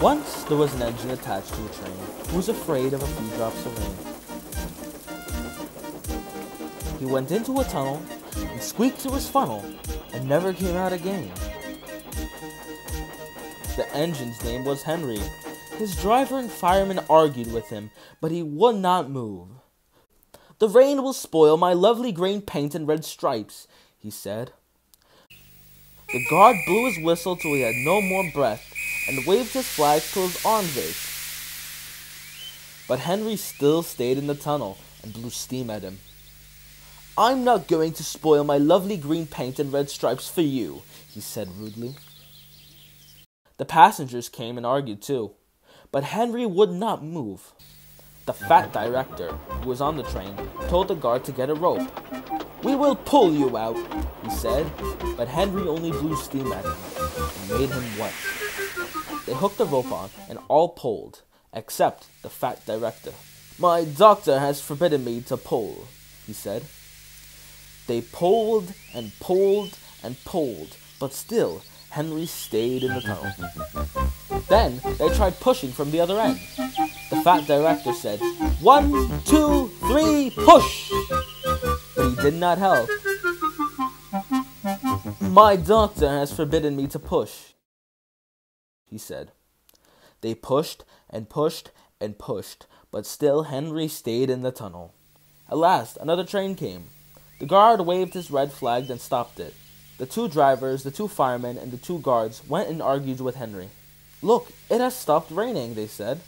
Once there was an engine attached to a train who was afraid of a few drops of rain. He went into a tunnel and squeaked through his funnel and never came out again. The engine's name was Henry. His driver and fireman argued with him, but he would not move. The rain will spoil my lovely green paint and red stripes, he said. The guard blew his whistle till he had no more breath and waved his flag till his arms ached. But Henry still stayed in the tunnel and blew steam at him. I'm not going to spoil my lovely green paint and red stripes for you, he said rudely. The passengers came and argued too, but Henry would not move. The fat director, who was on the train, told the guard to get a rope. We will pull you out, he said, but Henry only blew steam at him and made him wet. They hooked the rope on and all pulled, except the fat director. My doctor has forbidden me to pull, he said. They pulled and pulled and pulled, but still Henry stayed in the tunnel. Then they tried pushing from the other end. The fat director said, One, two, three, push! But he did not help. My doctor has forbidden me to push, he said. They pushed and pushed and pushed, but still Henry stayed in the tunnel. At last, another train came. The guard waved his red flag and stopped it. The two drivers, the two firemen, and the two guards went and argued with Henry. Look, it has stopped raining, they said.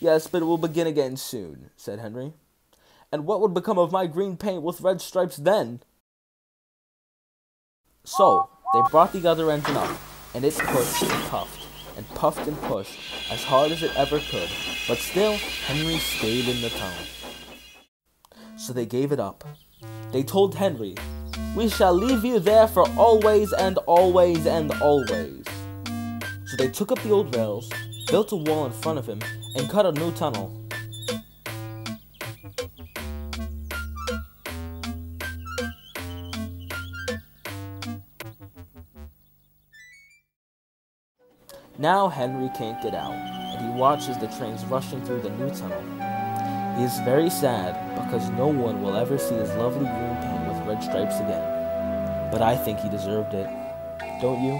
Yes, but it will begin again soon, said Henry. And what would become of my green paint with red stripes then? So, they brought the other engine up, and it pushed and puffed, and puffed and pushed, as hard as it ever could, but still Henry stayed in the tunnel. So they gave it up. They told Henry, We shall leave you there for always and always and always. So they took up the old rails, built a wall in front of him, and cut a new tunnel. Now Henry can't get out, and he watches the trains rushing through the new tunnel. He is very sad because no one will ever see his lovely green paint with red stripes again. But I think he deserved it. Don't you?